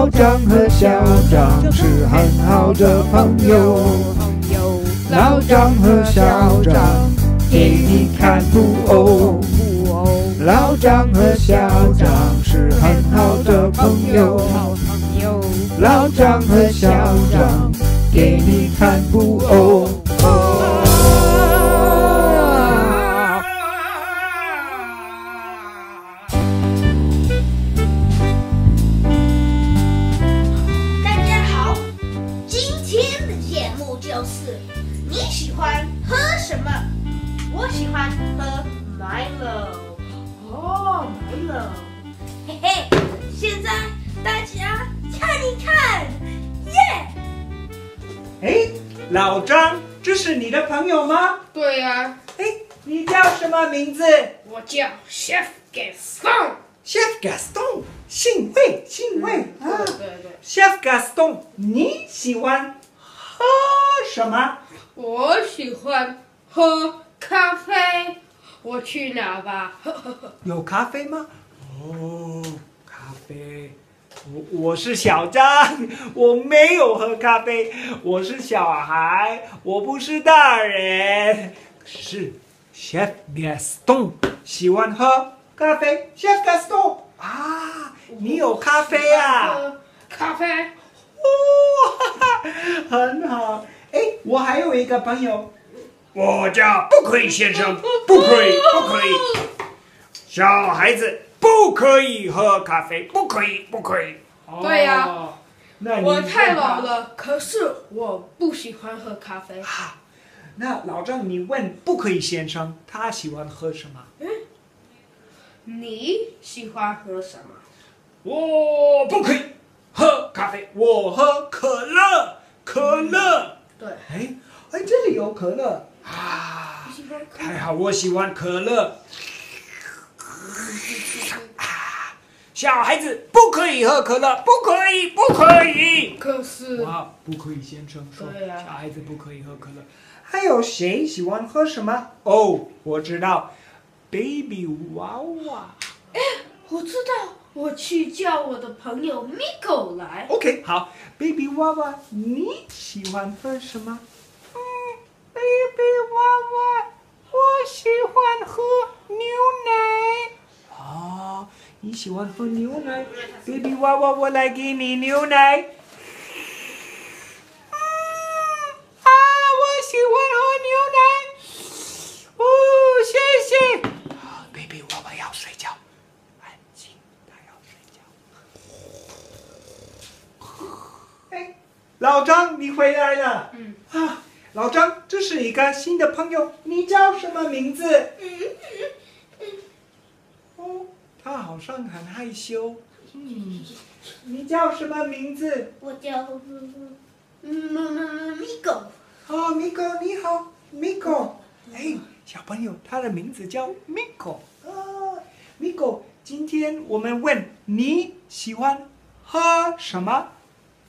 老张和校长是很好的朋友。老张和校长给你看布偶。老张和校长是很好的朋友。老张和校长给你看布偶。现在大家看一看，耶！哎，老张，这是你的朋友吗？对呀、哎，你叫什么名字我叫 Chef Gaston。？Chef Gaston，幸会，幸会啊对对对，！Chef Gaston，你喜欢喝什么？我喜欢喝咖啡。我去哪吧？有咖啡吗？哦，咖啡。我我是小张，我没有喝咖啡，我是小孩，我不是大人。是 Chef Gaston 喜欢喝咖啡，Chef Gaston 啊，你有咖啡啊？咖啡。哦，哈哈，很好。哎，我还有一个朋友，我叫不可以先生，不可以，不可以。小孩子不可以喝咖啡，不可以，不可以。对呀我太老。了，可是我不喜欢喝咖啡。啊，那老张，你问不可以先生，他喜欢喝什么？你喜欢喝什么？我不可以喝咖啡，我喝可乐，可乐。对，哎哎，这里有可乐啊！太好，我喜欢可乐。小孩子不可以喝可乐，不可以，不可以。可是哇，不可以，先生说，对呀小孩子不可以喝可乐。还有谁喜欢喝什么？哦，我知道，baby 娃娃。我知道，我去叫我的朋友 Miko 来。OK，好，baby 娃娃，你喜欢喝什么？嗯，baby 娃娃，我喜欢喝牛奶。哦，你喜欢喝牛奶？baby 娃娃，我来给你牛奶。嗯，啊，我喜欢喝牛奶。哦，谢谢。啊，baby 娃娃要睡觉，安静，他要睡觉。哎，老张，你回来了。嗯。啊，老张，这是一个新的朋友，你叫什么名字？嗯嗯嗯哦，他好像很害羞。嗯，你叫什么名字？我叫嗯嗯嗯 Migo。哦，Miko，你好，Miko。哎，小朋友，他的名字叫 Miko。啊，Miko，今天我们问你喜欢喝什么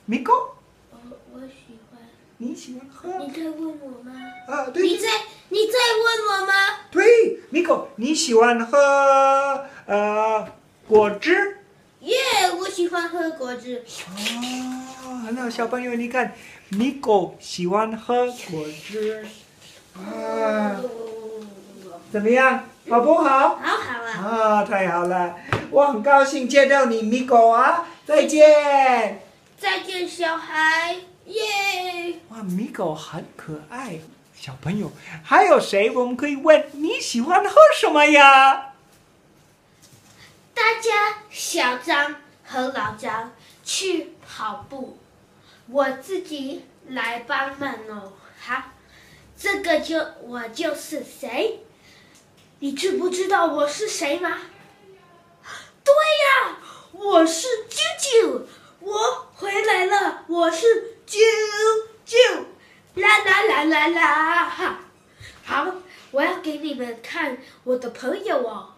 ？Miko，我我。你喜欢喝？你在问我吗？啊，对。你在你在问我吗？对，Miko，你喜欢喝呃果汁？耶我喜欢喝果汁。哦，很好，小朋友，你看，Miko 喜欢喝果汁，啊，怎么样，好不好？好好啊。啊，太好了，我很高兴见到你，Miko 啊，再见。再见，小孩。耶！哇，Miko 很可爱，小朋友，还有谁我们可以问你喜欢喝什么呀？大家小张和老张去跑步，我自己来帮忙哦。好，这个就我就是谁？你知不知道我是谁吗？对呀，我是啾啾，我回来了，我是啾啾，啦啦啦啦啦哈！好，我要给你们看我的朋友哦。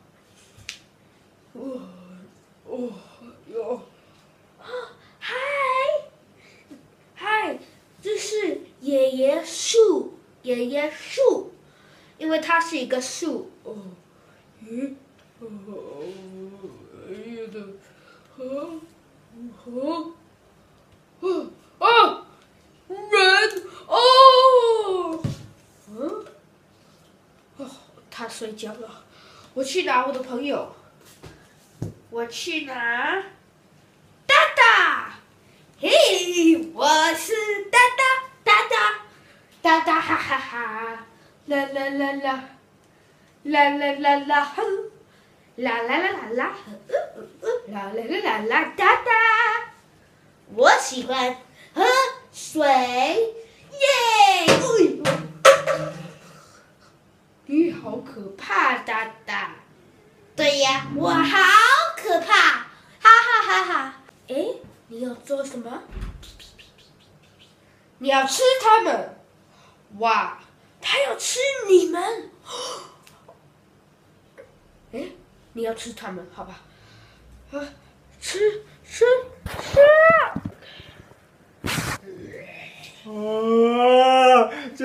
哦哦哟，嗨，嗨，这是爷爷树，爷爷树，因为它是一个树。哦，咦，哦，哎呀的，啊，睡觉了，我去拿我的朋友。我去拿。哒哒，嘿，我是哒哒。哒哒。哒哒哈哈哈，啦啦啦啦，啦啦啦啦哼，啦啦啦啦啦，啦啦啦啦啦哒哒。我喜欢喝水，好可怕，哒哒。对呀，我好可怕，哈哈哈哈！哎，你要做什么？你要吃他们？哇，他要吃你们！哎，你要吃他们，好吧？啊，吃吃吃！啊，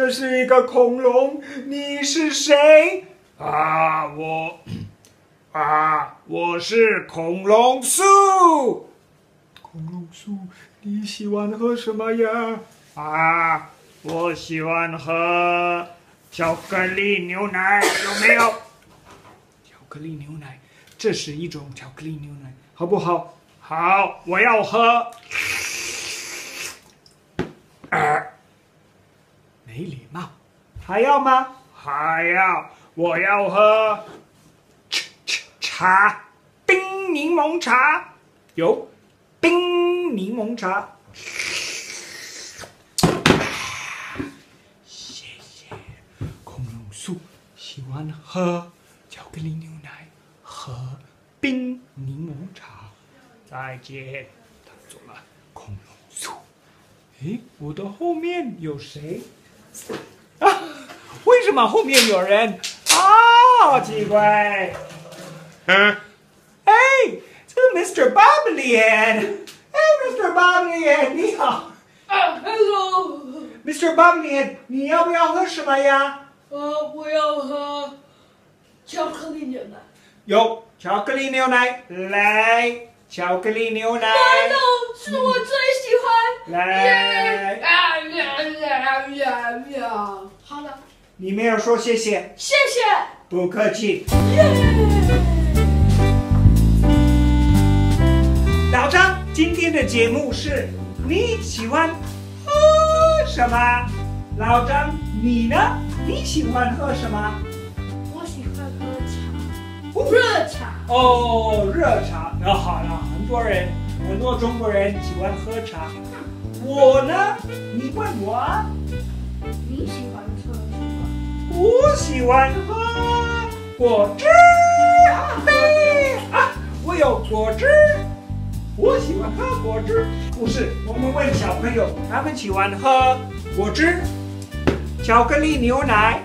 这是一个恐龙，你是谁？啊，我。啊，我是恐龙树。恐龙树，你喜欢喝什么呀？啊，我喜欢喝巧克力牛奶，有没有？巧克力牛奶，这是一种巧克力牛奶，好不好？好，我要喝。啊，没礼貌，还要吗？还要，我要喝。茶，冰柠檬茶，有冰柠檬茶。谢谢，恐龙叔喜欢喝巧克力牛奶和冰柠檬茶。再见，他走了。恐龙叔，诶，我的后面有谁？后面有人？好，奇怪。嗯哎，这是 Mr. Bobblehead。哎，Mr. Bobblehead，你好。啊，Hello，Mr. Bobblehead，你要不要喝什么呀？呃，我要喝巧克力牛奶。有巧克力牛奶，来，巧克力牛奶。是我最喜欢。来。啊呀呀呀呀！好了。你没有说谢谢。谢谢。不客气。老张，今天的节目是你喜欢喝什么？老张，你呢？你喜欢喝什么？我喜欢喝茶，热茶。哦，热茶。那好了，很多人，很多中国人喜欢喝茶。我呢？你问我啊？你喜欢喝？我喜欢喝果汁。咖啡啊，我有果汁。我喜欢喝果汁，不是？我们问小朋友，他们喜欢喝果汁、巧克力牛奶、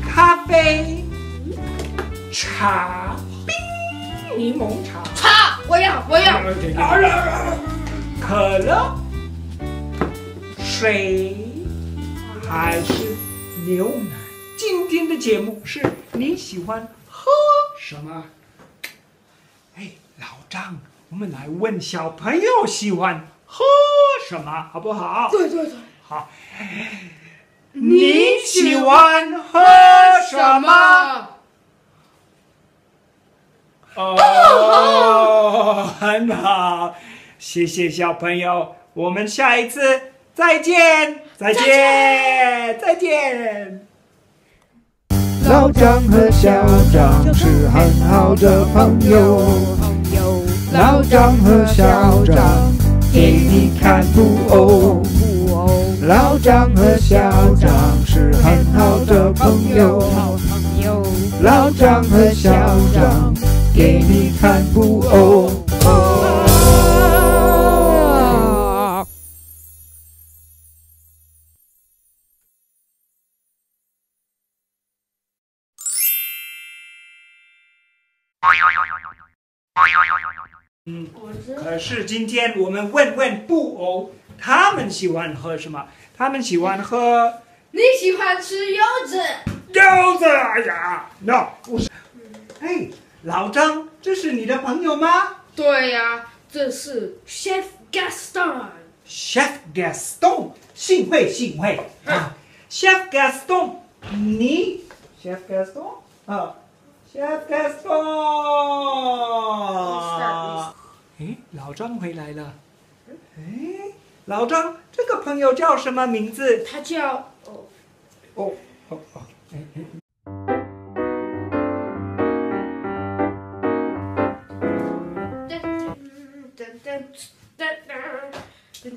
咖啡、茶、冰柠檬茶。茶，我要，我要。可乐、水还是牛奶？今天的节目是你喜欢喝什么？哎，老张。我们来问小朋友喜欢喝什么，好不好？对对对，好。你喜欢喝什么？哦，很好，谢谢小朋友，我们下一次再见，再见，再见。老张和小张是很好的朋友。老张和小张给你看布偶，老张和小张是很好的朋友。老张和小张可是今天我们问问布偶，他们喜欢喝什么？他们喜欢喝。你喜欢吃柚子？柚子哎呀，no，不是。哎，老张，这是你的朋友吗？对呀，这是 Chef Gaston。Chef Gaston，幸会幸会啊！Chef Gaston，你 Chef Gaston，啊，Chef Gaston。哎，老张回来了。哎，老张，这个朋友叫什么名字？他叫哦哦哦哦，哎哎。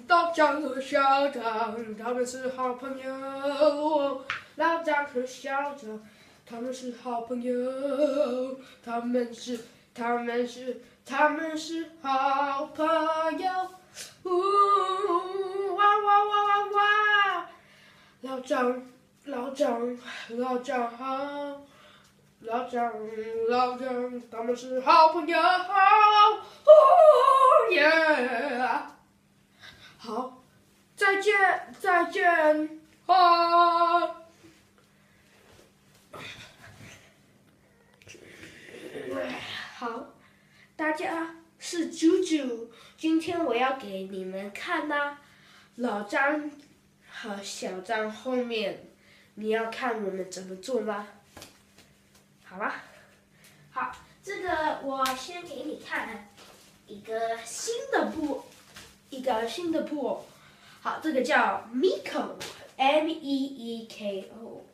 老张和小张，他们是好朋友。老张和小张，他们是好朋友。他们是，他们是，他们是好朋友。呜哇哇哇哇哇！老张，老张，老张好。老张，老张，他们是好朋友。哦耶！好，再见，再见，啊！好，大家是猪猪，今天我要给你们看呐、老张和小张后面，你要看我们怎么做吗？好吧，好，这个我先给你看一个新的布，一个新的布偶，好，这个叫 Miko，M E E K O，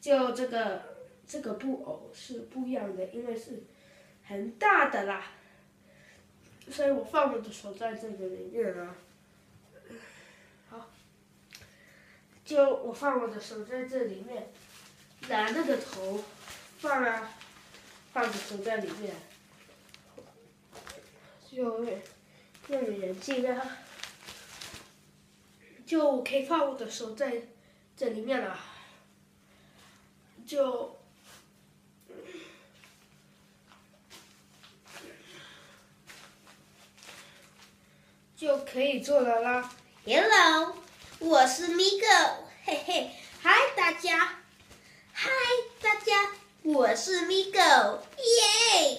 就这个这个布偶是不一样的，因为是很大的啦，所以我放我的手在这个里面啊。好，就我放我的手在这里面，拿那个头放啊，放着手在里面，就用眼镜啊，就可以放我的手在这里面了，就。就可以做了啦。Hello，我是 Migo，嘿嘿，嗨大家，嗨大家，我是 Migo，耶！